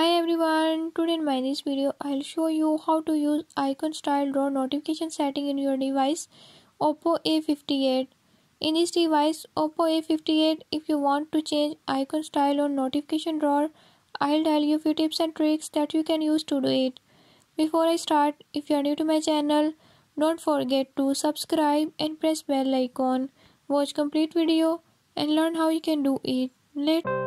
Hi everyone, today in my this video I'll show you how to use icon style draw notification setting in your device Oppo A58. In this device Oppo A58 if you want to change icon style on notification drawer I'll tell you few tips and tricks that you can use to do it. Before I start, if you are new to my channel, don't forget to subscribe and press bell icon. Watch complete video and learn how you can do it. Let